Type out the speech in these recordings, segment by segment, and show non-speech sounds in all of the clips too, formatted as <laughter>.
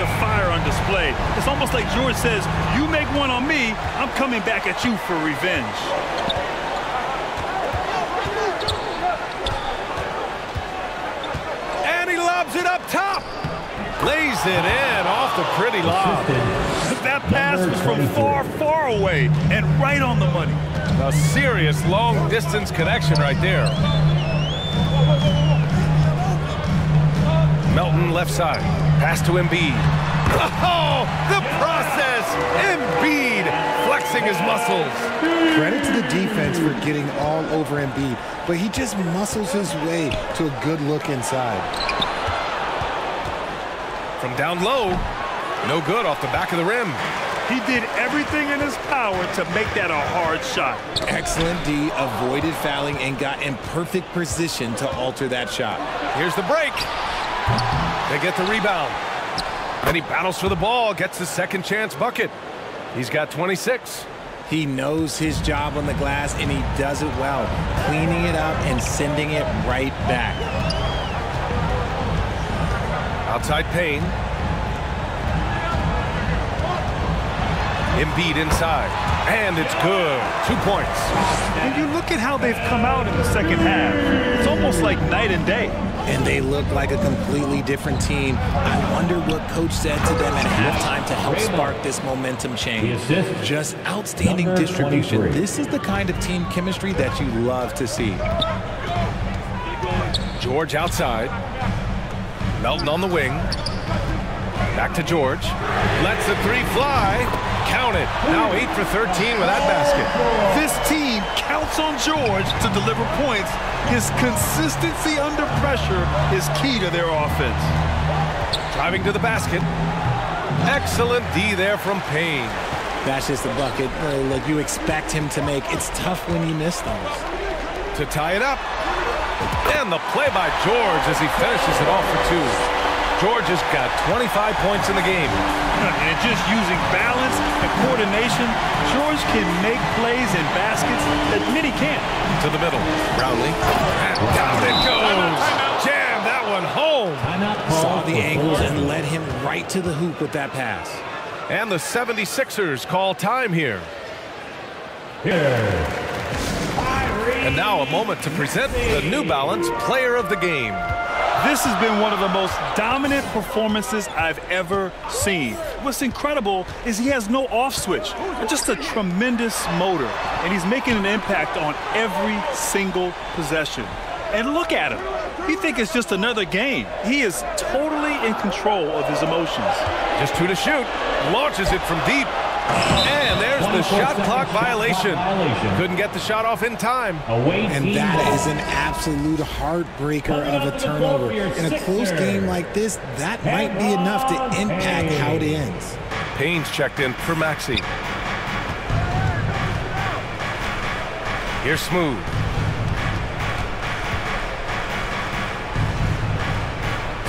of fire on display. It's almost like George says, you make one on me, I'm coming back at you for revenge. And he lobs it up top. Lays it in off the pretty lob. That pass was from far, far away and right on the money. A serious long-distance connection right there. Melton left side. Pass to Embiid. <laughs> Oh, the process! Embiid flexing his muscles. Credit to the defense for getting all over Embiid, but he just muscles his way to a good look inside. From down low, no good off the back of the rim. He did everything in his power to make that a hard shot. Excellent D, avoided fouling and got in perfect position to alter that shot. Here's the break. They get the rebound. Then he battles for the ball, gets the second chance bucket. He's got 26. He knows his job on the glass, and he does it well, cleaning it up and sending it right back. Outside Payne. Embiid inside. And it's good. Two points. When you look at how they've come out in the second half, it's almost like night and day. And they look like a completely different team. I wonder what coach said to them at halftime to help spark this momentum change. Just outstanding distribution. This is the kind of team chemistry that you love to see. George outside. Melton on the wing. Back to George. Lets the three fly. Count it. Now 8 for 13 with that basket. This team counts on George to deliver points. His consistency under pressure is key to their offense. Driving to the basket. Excellent D there from Payne. That's just a bucket uh, like you expect him to make. It's tough when you miss those. To tie it up. And the play by George as he finishes it off for two. George has got 25 points in the game. And just using balance and coordination, George can make plays and baskets that many can't. To the middle. Brownlee. And down it goes. Jam that one home. Saw the angles and led him right to the hoop with that pass. And the 76ers call time here. And now a moment to present the New Balance Player of the Game. This has been one of the most dominant performances I've ever seen. What's incredible is he has no off switch, just a tremendous motor, and he's making an impact on every single possession. And look at him. He think it's just another game. He is totally in control of his emotions. Just two to shoot. Launches it from deep. And there's the shot clock violation. Couldn't get the shot off in time. And that is an absolute heartbreaker of a turnover. In a close game like this, that might be enough to impact how it ends. Payne's checked in for Maxey. Here's Smooth.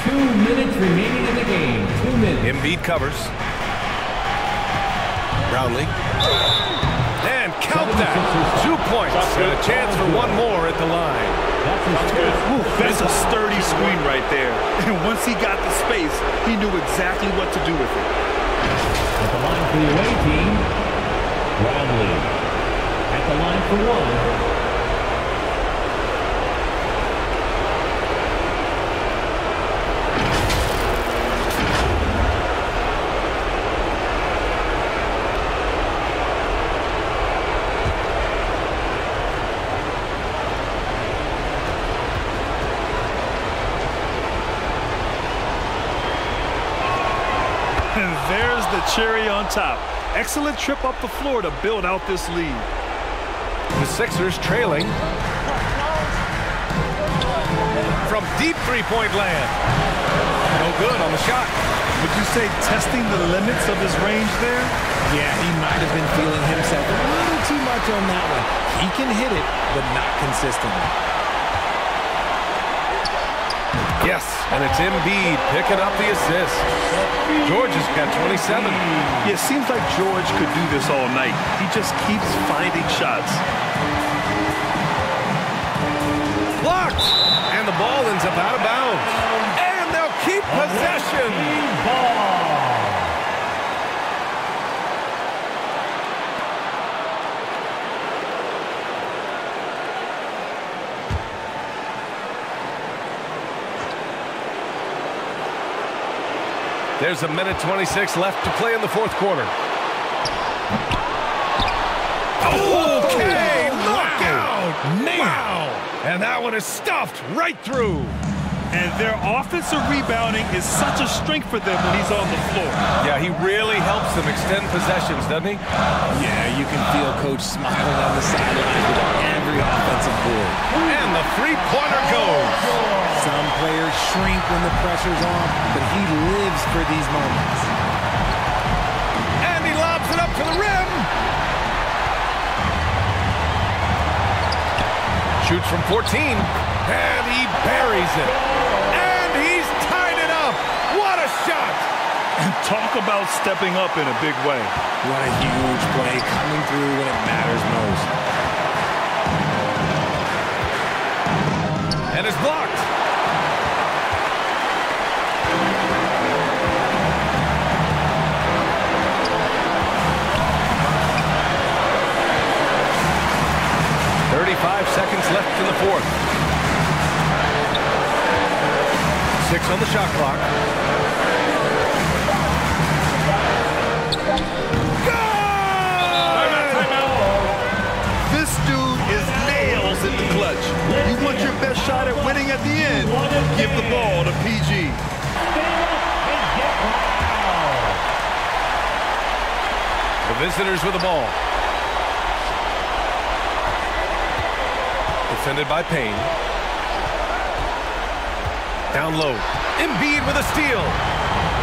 Two minutes remaining in the game. Two minutes. Embiid covers. Brownlee. And count that. Two points. And a chance for one more at the line. Ooh, that's a sturdy screen right there. And once he got the space, he knew exactly what to do with it. At the line for the away team, Brownlee. At the line for one, And there's the cherry on top. Excellent trip up the floor to build out this lead. The Sixers trailing. From deep three-point land. No good on the shot. Would you say testing the limits of his range there? Yeah, he might have been feeling himself a little too much on that one. He can hit it, but not consistently. Yes, and it's Embiid picking up the assist. George has got 27. Yeah, it seems like George could do this all night. He just keeps finding shots. Blocked! And the ball ends up out of bounds. And they'll keep possession. There's a minute 26 left to play in the fourth quarter. Okay, knockout! Wow! And that one is stuffed right through. And their offensive rebounding is such a strength for them when he's on the floor. Yeah, he really helps them extend possessions, doesn't he? Yeah, you can feel Coach smiling on the sideline with every offensive board. And the three-pointer goes. Some players shrink when the pressure's on, but he lives for these moments. And he lobs it up to the rim. Shoots from 14, and he buries it. And he's tied it up. What a shot! And talk about stepping up in a big way. What a huge play coming through when it matters most. And it's blocked. On the shot clock. This dude is nails in the clutch. You want your best shot at winning at the end, give the ball to PG. The visitors with the ball. Defended by Payne. Down low. Embiid with a steal.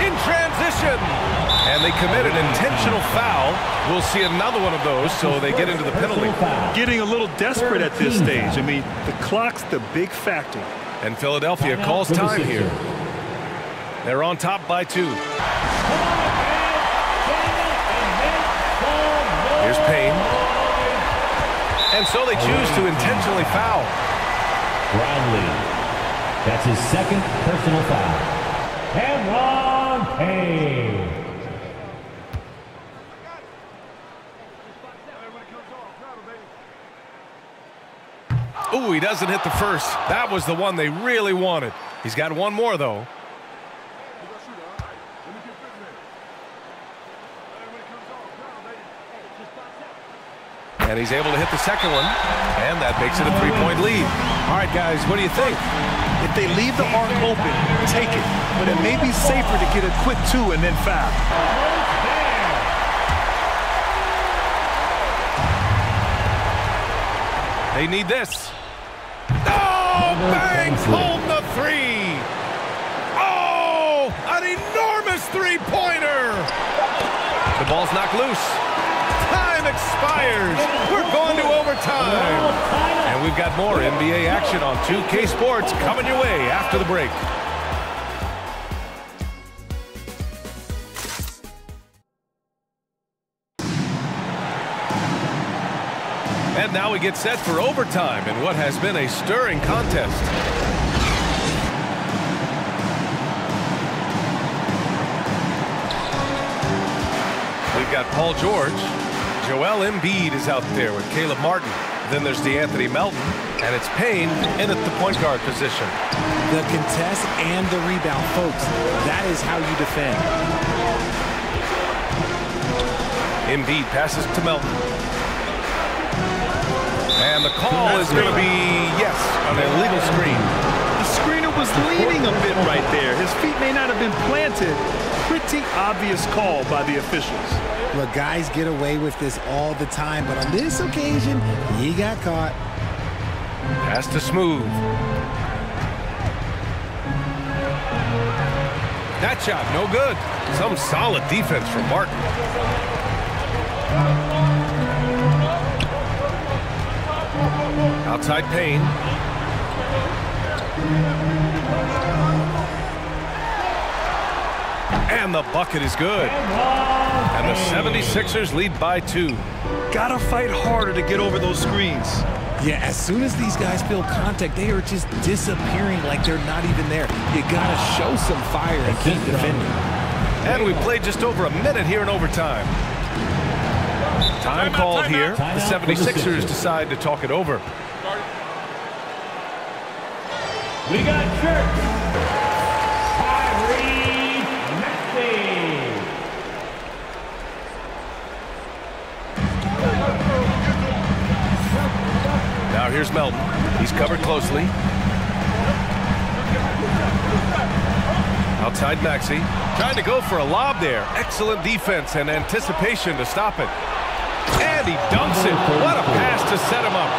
In transition. And they commit an intentional foul. We'll see another one of those, so they get into the penalty. Getting a little desperate at this stage. I mean, the clock's the big factor. And Philadelphia calls time here. They're on top by two. Here's Payne. And so they choose to intentionally foul. Bradley. That's his second personal foul. Cameron Payne. Ooh, he doesn't hit the first. That was the one they really wanted. He's got one more, though. And he's able to hit the second one. And that makes it a three-point lead. All right, guys, what do you think? If they leave the arc open, take it. But it may be safer to get a quick two and then foul. They need this. Oh, Banks hold the three. Oh, an enormous three-pointer. The ball's knocked loose. Time expires. We're going to overtime. And we've got more NBA action on 2K Sports coming your way after the break. And now we get set for overtime in what has been a stirring contest. We've got Paul George. Joel Embiid is out there with Caleb Martin. Then there's De'Anthony Melton. And it's Payne in at the point guard position. The contest and the rebound, folks. That is how you defend. Embiid passes to Melton. And the call is going to be, yes, on an illegal screen. The screener was leaning a bit right there. His feet may not have been planted. Pretty obvious call by the officials. Look, guys get away with this all the time, but on this occasion, he got caught. Pass to Smooth. That shot, no good. Some solid defense from Martin. Outside Payne. And the bucket is good. And the 76ers lead by two. Gotta fight harder to get over those screens. Yeah, as soon as these guys feel contact, they are just disappearing like they're not even there. You gotta show some fire and keep defending. And we played just over a minute here in overtime. Time called here. The 76ers decide to talk it over. We got Church. He's covered closely. Outside Maxey. Trying to go for a lob there. Excellent defense and anticipation to stop it. And he dunks it. What a pass to set him up.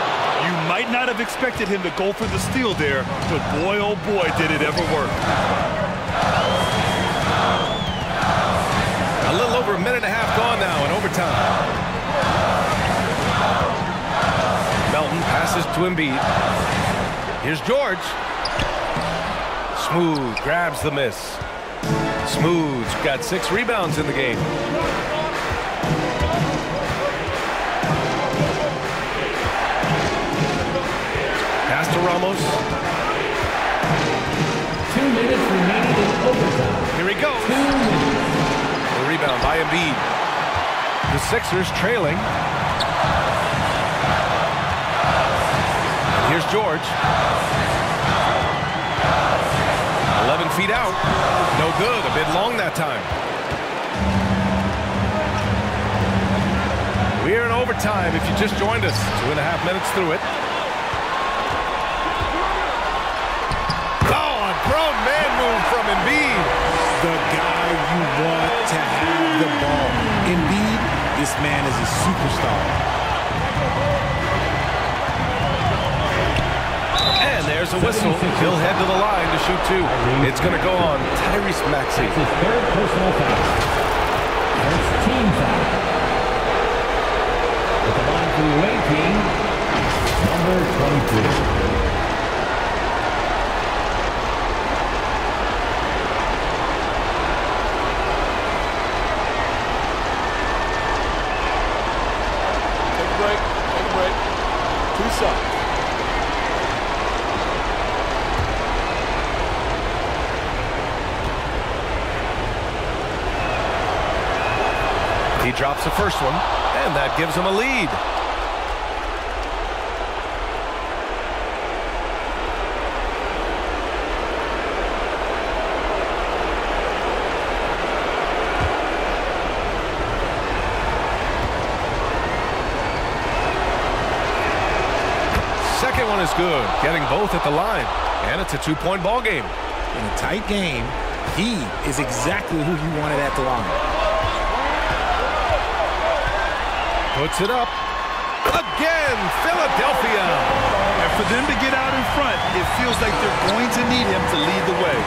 You might not have expected him to go for the steal there, but boy, oh boy, did it ever work. A little over a minute and a half gone now in overtime. Melton passes to Embiid. Here's George. Smooth grabs the miss. Smooth's got six rebounds in the game. Pass to Ramos. Two minutes remaining in overtime. Here he goes. The rebound by Embiid. The Sixers trailing. Here's George. 11 feet out. No good. A bit long that time. We're in overtime if you just joined us. Two and a half minutes through it. Oh, a grown man move from Embiid. The guy you want to have the ball. Embiid, this man is a superstar. And there's a whistle. He'll head to the line to shoot two. It's going to go on Tyrese Maxey. That's his third personal foul. First team foul. At the line for the away team, number 23. Take a break. Take a break. Two shots. He drops the first one, and that gives him a lead. Second one is good, getting both at the line. And it's a two-point ball game. In a tight game, he is exactly who you wanted at the line. Puts it up. Again, Philadelphia. And for them to get out in front, it feels like they're going to need him to lead the way.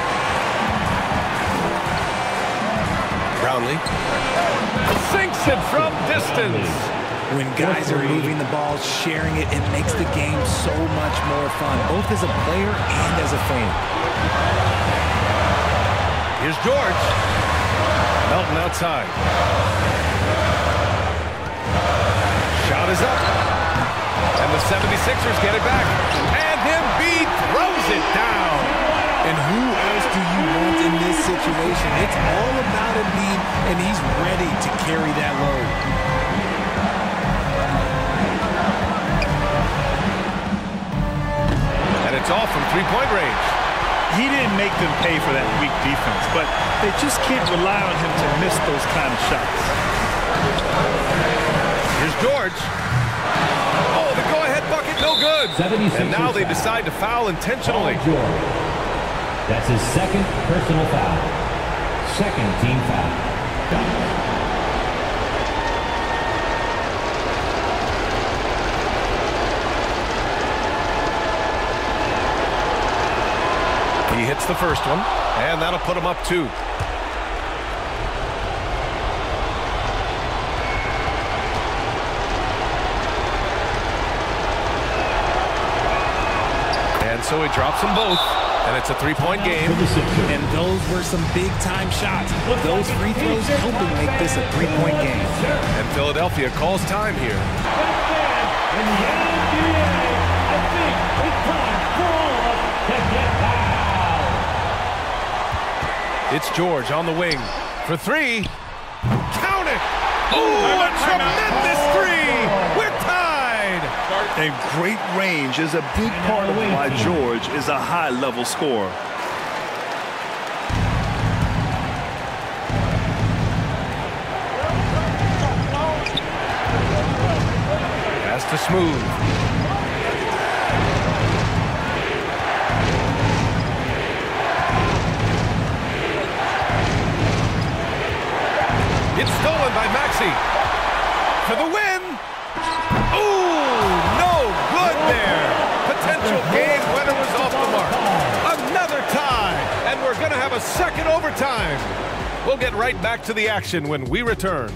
Brownlee sinks it from distance. When guys are moving the ball, sharing it, it makes the game so much more fun, both as a player and as a fan. Here's George. Melton outside. Shot is up. And the 76ers get it back. And Embiid throws it down. And who else do you want in this situation? It's all about Embiid, and he's ready to carry that load. And it's all from three-point range. He didn't make them pay for that weak defense, but they just can't rely on him to miss those kind of shots. Here's George. Good. And now they decide to foul intentionally. That's his second personal foul. Second team foul. Done. He hits the first one, and that'll put him up two. And so he drops them both, and it's a three-point game. For the Sixers. And those were some big-time shots. Those free throws helping make this a three-point game. And Philadelphia calls time here. In the NBA, I think it's time for us to get fouled. It's George on the wing for three. Count it! Oh, a tremendous three! And great range is a big part of why George is a high-level scorer. That's the smooth. It's stolen by Maxey for the win. Second overtime. We'll get right back to the action when we return.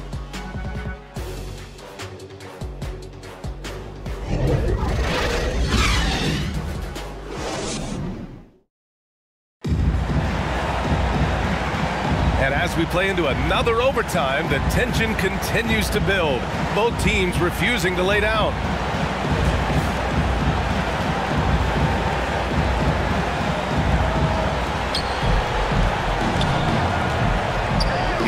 And as we play into another overtime, the tension continues to build. Both teams refusing to lay down.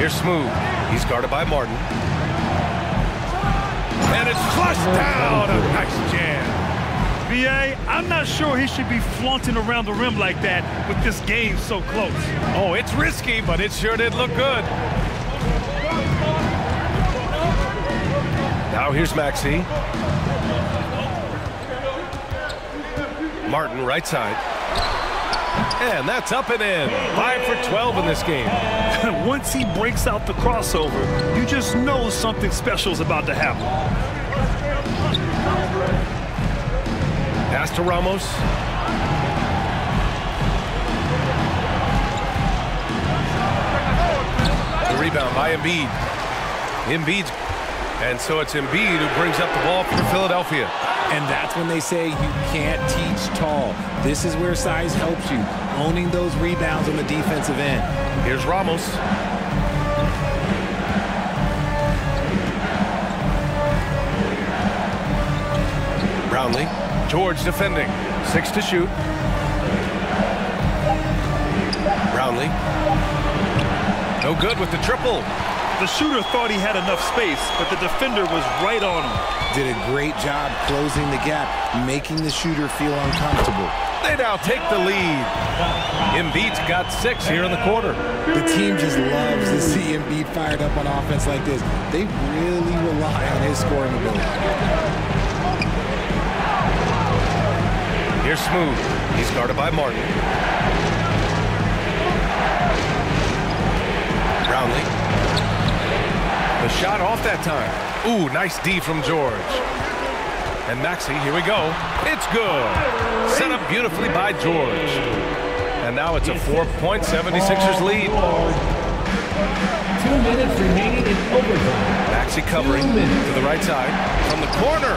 Here's Smooth. He's guarded by Martin. And it's flushed down. A nice jam. BA, I'm not sure he should be flaunting around the rim like that with this game so close. Oh, it's risky, but it sure did look good. Now here's Maxey. Martin, right side. And that's up and in. Five for 12 in this game. <laughs> Once he breaks out the crossover, you just know something special is about to happen. Pass to Ramos. The rebound by Embiid. Embiid's, and so it's Embiid who brings up the ball for Philadelphia. And that's when they say you can't teach tall. This is where size helps you, owning those rebounds on the defensive end. Here's Ramos. Brownlee. George defending. Six to shoot. Brownlee. No good with the triple. The shooter thought he had enough space, but the defender was right on him. Did a great job closing the gap, making the shooter feel uncomfortable. They now take the lead. Embiid's got six here in the quarter. The team just loves to see Embiid fired up on offense like this. They really rely on his scoring ability. Here's Smooth. He's guarded by Martin. Brownlee. The shot off that time. Ooh, nice D from George. And Maxey, here we go. It's good. Set up beautifully by George. And now it's a four-point 76ers lead. Two minutes remaining in overtime. Maxey covering to the right side. From the corner.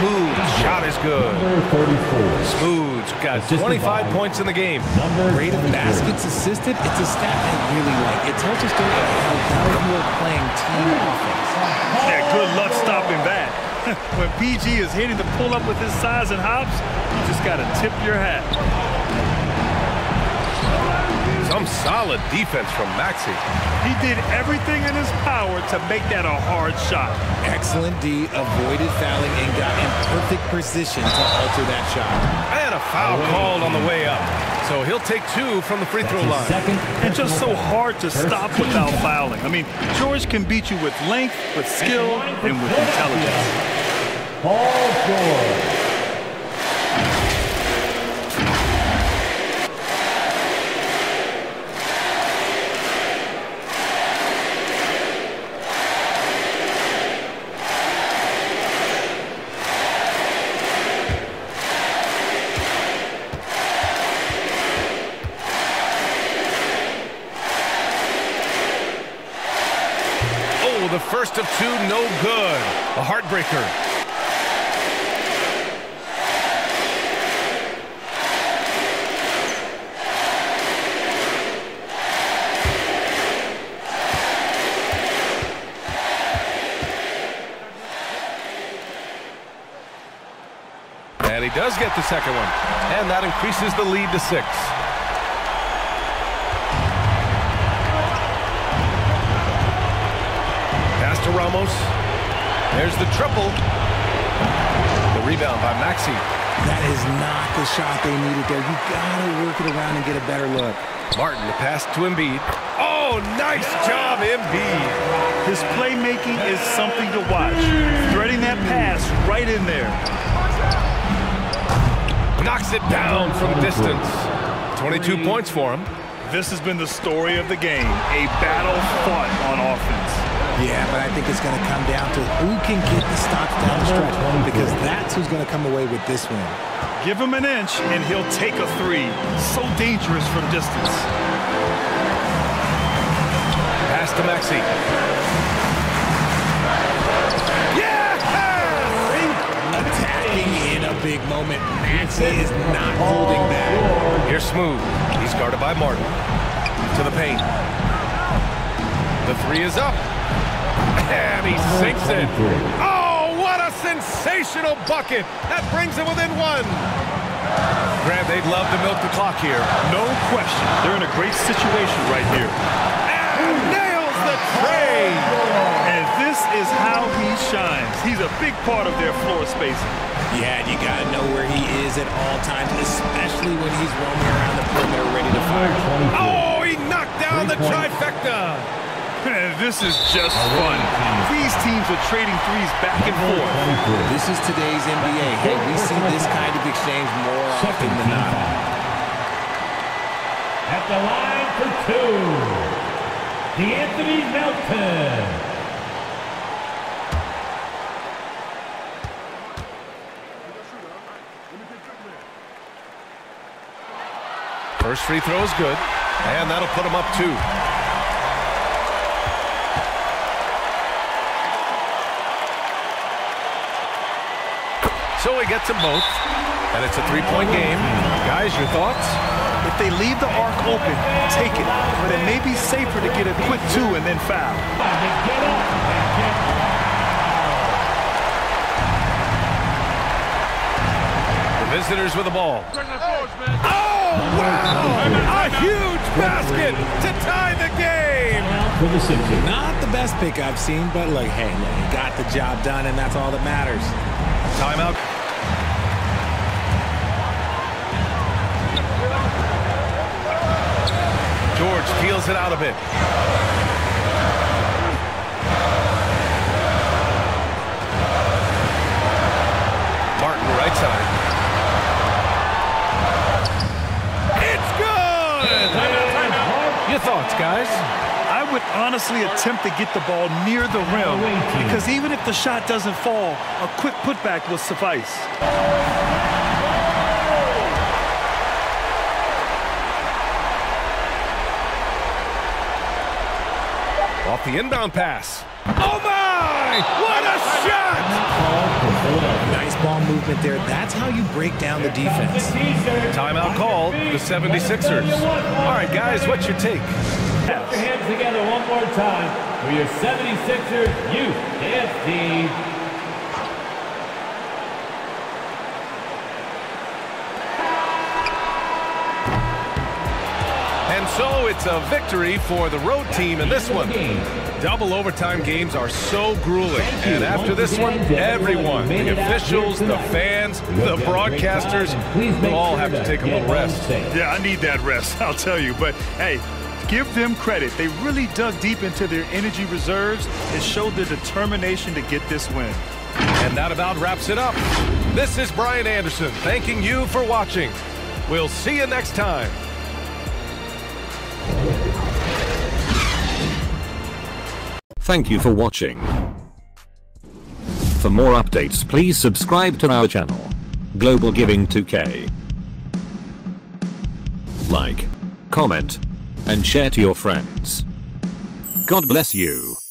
Smooth. Shot is good. Number 34. Smooth's got 25 points in the game. Number Rate of baskets assisted, it's a stat I really like. It tells a story of how well you are playing team offense. Yeah, good luck stopping that. <laughs> when PG is hitting the pull up with his size and hops, you just got to tip your hat. Some solid defense from Maxey. He did everything in his power to make that a hard shot. Excellent D, avoided fouling and got in perfect position to alter that shot. And a foul oh. called on the way up. So he'll take two from the free throw line. second And just so hard to First stop team. without fouling. I mean, George can beat you with length, with skill, and with intelligence. Paul George. Two, no good. A heartbreaker. And he does get the second one. And that increases the lead to six. Ramos. There's the triple. The rebound by Maxey. That is not the shot they needed there. You gotta work it around and get a better look. Martin, the pass to Embiid. Oh, nice job, Embiid. His playmaking is something to watch. Threading that pass right in there. Knocks it down from distance. 22 points for him. This has been the story of the game, a battle fought on offense. Yeah, but I think it's going to come down to who can get the stops down the stretch because that's who's going to come away with this win. Give him an inch, and he'll take a three. So dangerous from distance. Pass to Maxey. Yes! Attacking in a big moment. Maxey is not holding back. Here's Smooth. He's guarded by Martin. To the paint. The three is up. And he sinks it. Oh, what a sensational bucket. That brings him within one. Grant, they'd love to milk the clock here. No question. They're in a great situation right here. And nails the tray. And this is how he shines. He's a big part of their floor spacing. Yeah, you got to know where he is at all times, especially when he's roaming around the perimeter ready to fire. Oh, he knocked down the trifecta. And this is just fun. These teams are trading threes back and forth. This is today's NBA. Hey, we see this kind of exchange more often than not. At the line for two, De'Anthony Melton. First free throw is good. And that'll put him up two. So he gets them both. And it's a three-point game. Guys, your thoughts? If they leave the arc open, take it. But it may be safer to get a quick two and then foul. Get up and get The visitors with the ball. Oh, wow! A huge basket to tie the game! out for the Sixers. Not the best pick I've seen, but look, hey, look, he got the job done, and that's all that matters. Timeout. George feels it out a bit. Martin, right side. It's good! Your thoughts, guys? I would honestly attempt to get the ball near the rim because even if the shot doesn't fall, a quick putback will suffice. Off the inbound pass. Oh my! What a shot! Nice ball movement there. That's how you break down the defense. Timeout called, the 76ers. All right, guys, what's your take? Put your hands together one more time for your 76ers youth dance team. So it's a victory for the road team in this one. Double overtime games are so grueling. And after this one, everyone, the officials, the fans, the broadcasters, will all have to take a little rest. Yeah, I need that rest, <laughs> I'll tell you. But hey, give them credit. They really dug deep into their energy reserves and showed their determination to get this win. And that about wraps it up. This is Brian Anderson thanking you for watching. We'll see you next time. Thank you for watching. For more updates please subscribe to our channel. Global Giving 2K. Like, comment, and share to your friends. God bless you.